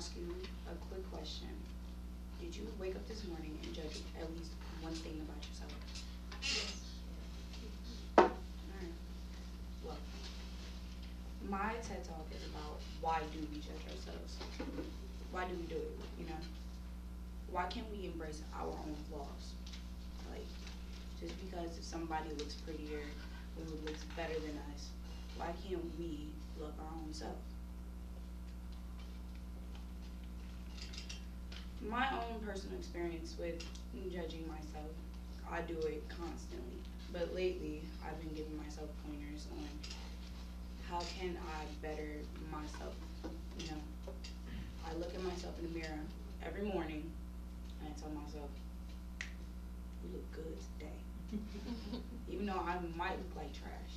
ask you a quick question. Did you wake up this morning and judge at least one thing about yourself? Yes. Well, my TED talk is about why do we judge ourselves? Why do we do it? You know? Why can't we embrace our own flaws? Like, just because if somebody looks prettier or looks better than us, why can't we love our own self? My own personal experience with judging myself, I do it constantly. But lately, I've been giving myself pointers on how can I better myself. You know, I look at myself in the mirror every morning and I tell myself, "You look good today," even though I might look like trash.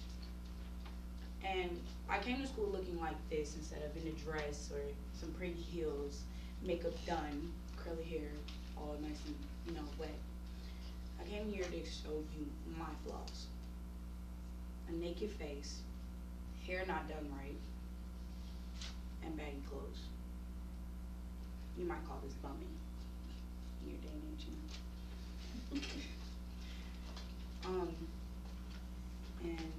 And I came to school looking like this instead of in a dress or some pretty heels, makeup done, curly hair, all nice and you know wet. I came here to show you my flaws. A naked face, hair not done right, and baggy clothes. You might call this bummy. your day and age, you know. um, and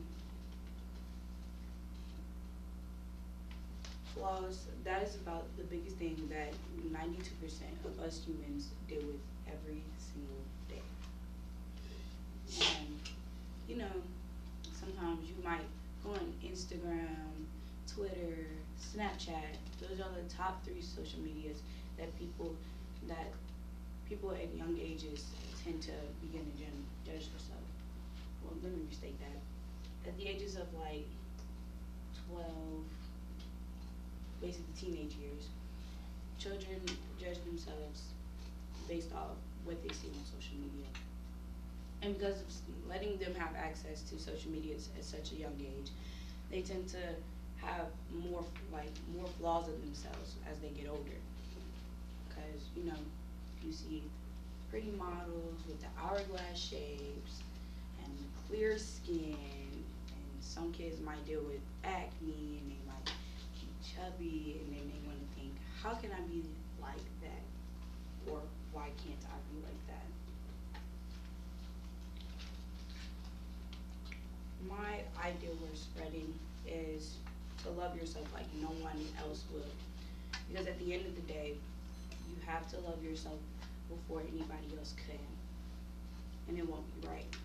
flaws, that is about the biggest thing that ninety-two percent of us humans deal with every single day. And, you know, sometimes you might go on Instagram, Twitter, Snapchat, those are the top three social medias that people, that people at young ages tend to begin to judge themselves. Well, let me restate that. At the ages of like twelve, basically teenage years, children judge themselves based off what they see on social media. And because of letting them have access to social media at, such a young age, they tend to have more like more flaws in themselves as they get older. Because you know, you see pretty models with the hourglass shapes and clear skin, and some kids might deal with acne and they might chubby, and they want to think, how can I be like that, or why can't I be like that? My ideal of spreading is to love yourself like no one else would. Because at the end of the day, you have to love yourself before anybody else can. And it won't be right.